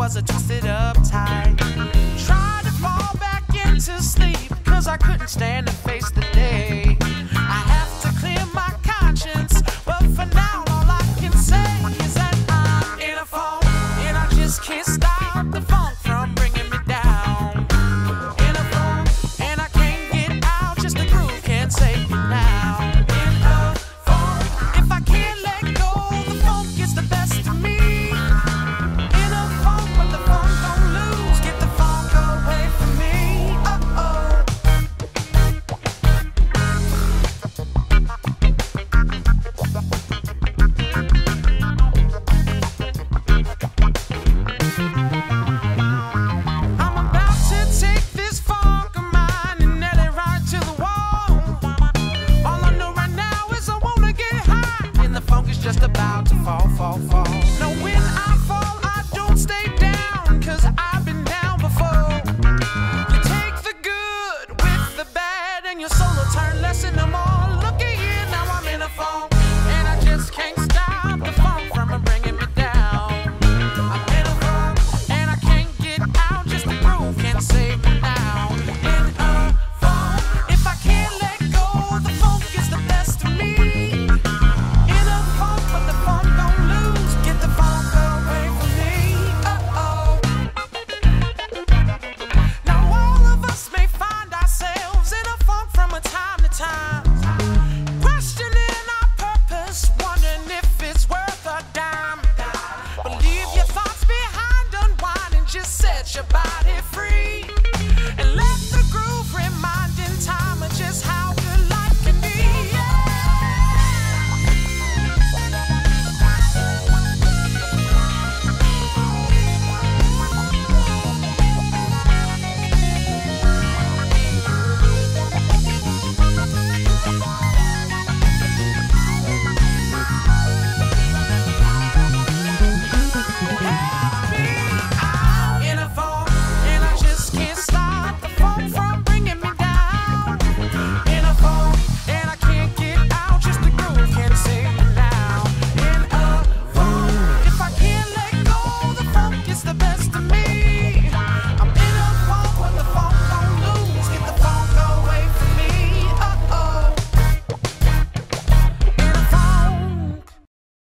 was a twisted up tie. Tried to fall back into sleep, cause I couldn't stand to face the day. your solo turn less than a mall. your you buy.